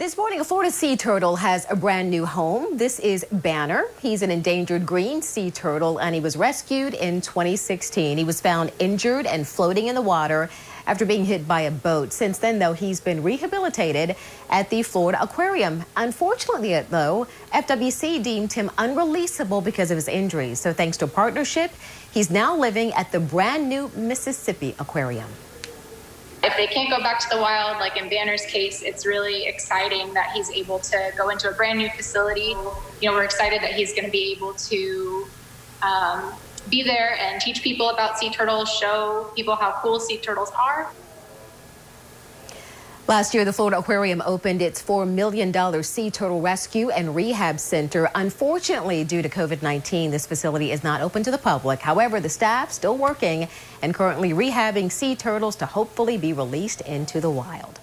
This morning, a Florida sea turtle has a brand new home. This is Banner. He's an endangered green sea turtle and he was rescued in 2016. He was found injured and floating in the water after being hit by a boat. Since then, though, he's been rehabilitated at the Florida Aquarium. Unfortunately, uh, though, FWC deemed him unreleasable because of his injuries. So thanks to a partnership, he's now living at the brand new Mississippi Aquarium. If they can't go back to the wild, like in Banner's case, it's really exciting that he's able to go into a brand new facility. You know, we're excited that he's going to be able to um, be there and teach people about sea turtles, show people how cool sea turtles are. Last year, the Florida Aquarium opened its $4 million sea turtle rescue and rehab center. Unfortunately, due to COVID-19, this facility is not open to the public. However, the staff still working and currently rehabbing sea turtles to hopefully be released into the wild.